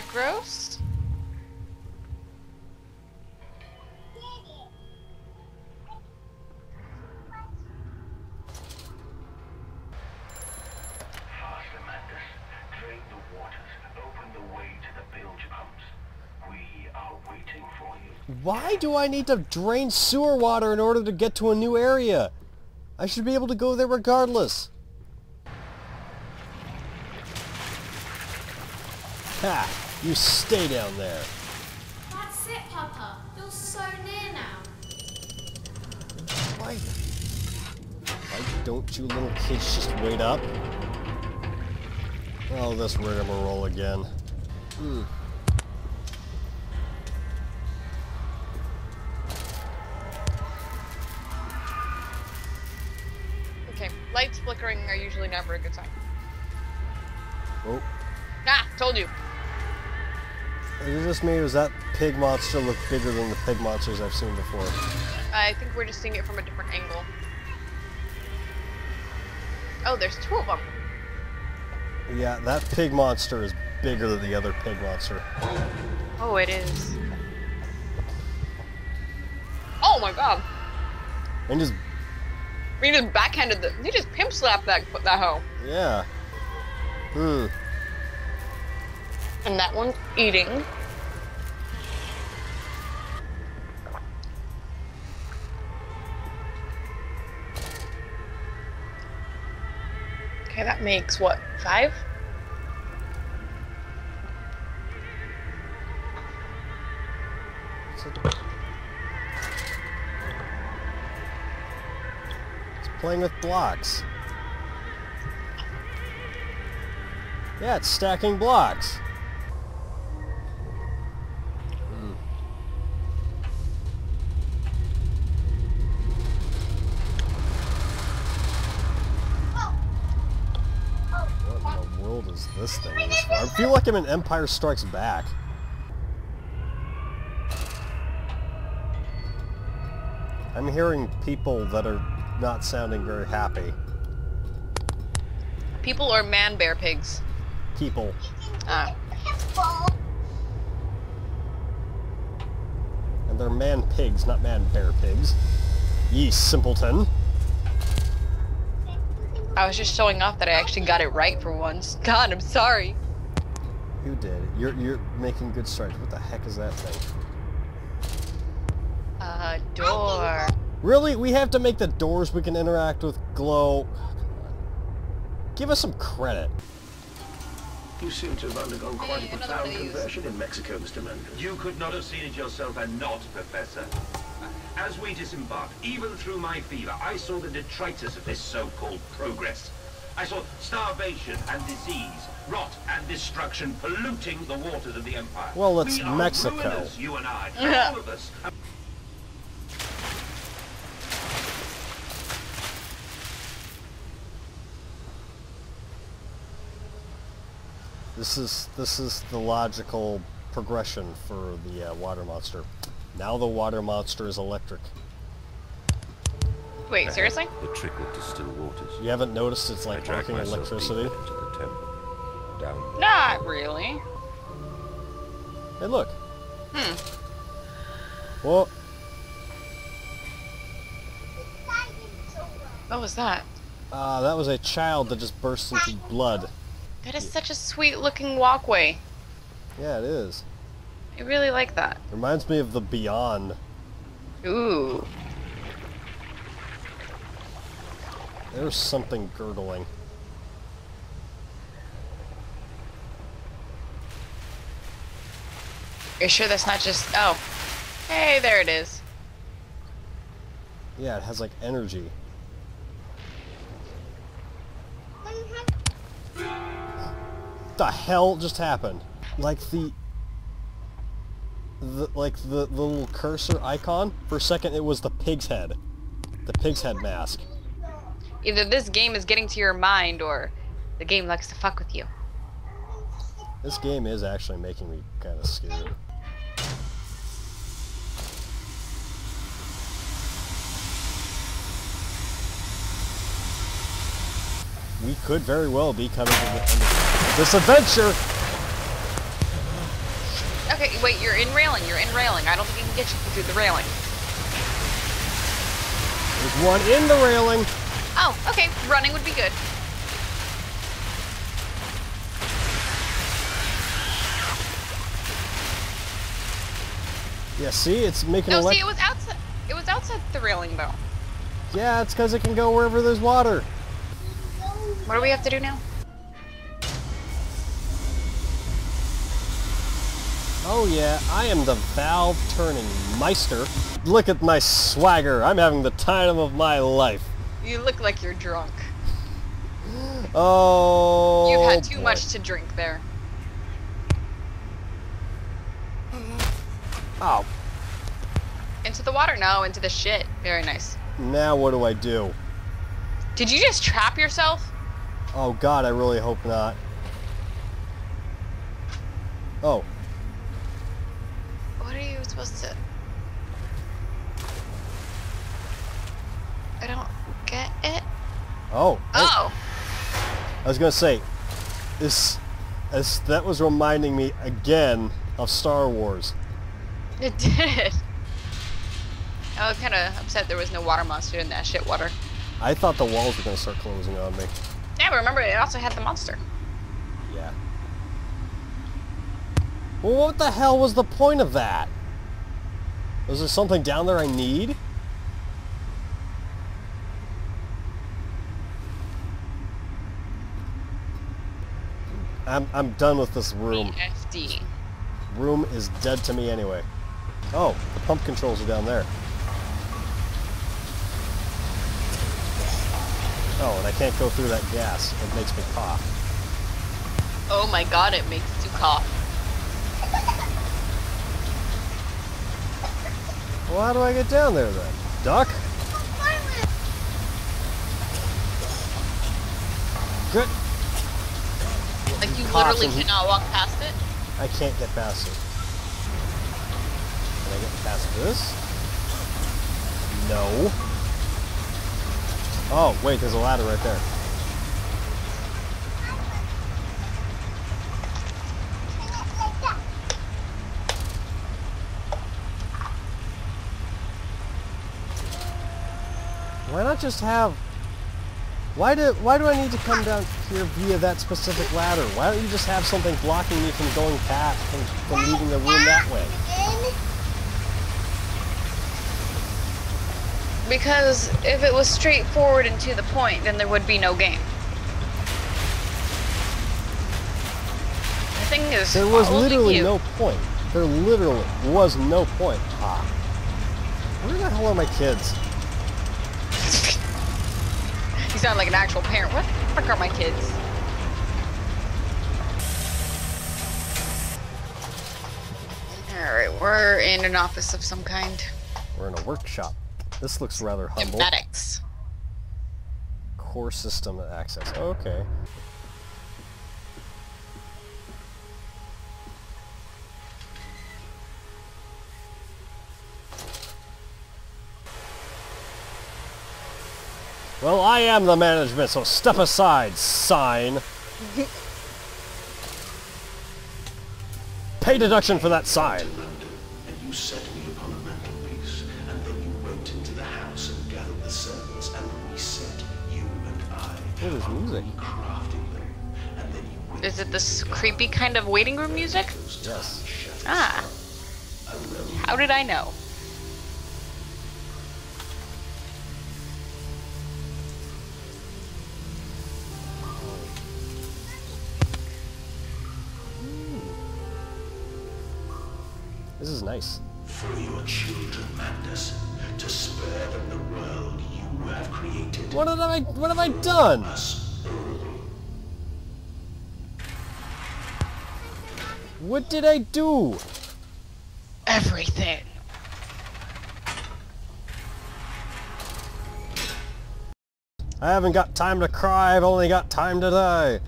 gross. Waiting for you. Why do I need to drain sewer water in order to get to a new area? I should be able to go there regardless. Ha! You stay down there. That's it, Papa. You're so near now. Why? Why don't you little kids just wait up? Oh, this rigmarole again. Hmm. Okay, lights flickering are usually never a good sign. Oh, Ah, told you. Is it just me or does that pig monster look bigger than the pig monsters I've seen before? I think we're just seeing it from a different angle. Oh, there's two of them. Yeah, that pig monster is bigger than the other pig monster. Oh, it is. Oh my god. And just, We just backhanded the. You just pimp slapped that that hoe. yeah. Hmm. And that one's eating. Okay, that makes what five? It's, playing with blocks. Yeah, it's stacking blocks. Hmm. What in the world is this thing? This far? I feel like I'm in Empire Strikes Back. I'm hearing people that are not sounding very happy. People or man bear pigs? People. Ah. And they're man pigs, not man bear pigs. Ye simpleton. I was just showing off that I actually got it right for once. God, I'm sorry. You did. You're you're making good strides. What the heck is that thing? Uh, door. Really? We have to make the doors we can interact with glow. Give us some credit. You seem to have undergone quite a Hey, another profound one of these. conversion in Mexico, Mr. Mandus. You could not have seen it yourself and not, Professor. As we disembarked, even through my fever, I saw the detritus of this so-called progress. I saw starvation and disease, rot and destruction polluting the waters of the Empire. Well, it's we are Mexico. ruiners, you and I, all of us. This is this is the logical progression for the uh, water monster. Now the water monster is electric. Wait, seriously? The trickle to still waters. You haven't noticed it's like dragged working electricity? into the temple. Down. Not really. Hey, look. Hmm. Whoa. What was that? Uh, that was a child that just burst into blood. That is such a sweet looking walkway. Yeah, it is. I really like that. Reminds me of the Beyond. Ooh. There's something gurgling. You're sure that's not just. Oh. Hey, there it is. Yeah, it has like energy. the hell just happened? Like the, the like the, the little cursor icon. For a second, it was the pig's head, the pig's head mask. Either this game is getting to your mind or the game likes to fuck with you. This game is actually making me kind of scared. We could very well be coming to the end of this adventure. Okay, wait, you're in railing. You're in railing. I don't think you can get you through the railing. There's one in the railing. Oh, okay. Running would be good. Yeah, see, it's making No, see, it was outside. It was outside the railing, though. Yeah, it's because it can go wherever there's water. What do we have to do now? Oh yeah, I am the valve turning meister. Look at my swagger. I'm having the time of my life. You look like you're drunk. Oh. You've had too boy. much to drink there. Oh, Into the water? No, into the shit. Very nice. now what do I do? Did you just trap yourself? Oh god, I really hope not. Oh, What are you supposed to... I don't get it. oh. hey, Oh. I was gonna say, this, this, that was reminding me again of Star Wars. It did. I was kind of upset there was no water monster in that shit water. I thought the walls were gonna start closing on me. Yeah, but remember, it also had the monster. Yeah. Well, what the hell was the point of that? Was there something down there I need? I'm, I'm done with this room. BFD. Room is dead to me anyway. Oh, the pump controls are down there. Oh, and I can't go through that gas. It makes me cough. Oh my god, it makes you cough. Well, how do I get down there then? Duck? Good. Like, you literally cannot walk past it? I can't get past it. Can I get past this? No. Oh, wait, there's a ladder right there. Why not just have... Why do, why do I need to come down here via that specific ladder? Why don't you just have something blocking me from going past, from, from leaving the room that way? Because if it was straightforward and to the point, then there would be no game. The thing is, There was literally you. no point. There literally was no point. Ah. Where the hell are my kids? Sound like an actual parent. What the fuck are my kids? Alright, we're in an office of some kind. We're in a workshop. This looks rather humble. Informatics. Core system access. Okay. Well, I am the management, so step aside, sign. Pay deduction for that sign. And you set me upon a mantelpiece, and then you went into the house and gathered the servants and reset you and I. Oh, there's music. Crafting them, and then you went Is it this creepy kind of waiting room music? Yes. Ah. How did I know? This is nice. for your children, Mandus, to spare them the world you have created. What have I what have I done? What did I do? Everything. I haven't got time to cry, I've only got time to die.